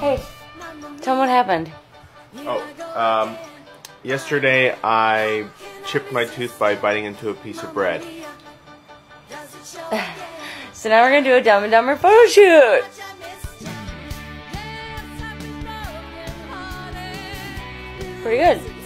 Hey, tell me what happened. Oh, um, yesterday I chipped my tooth by biting into a piece of bread. So now we're gonna do a Dumb and Dumber photo shoot. Pretty good.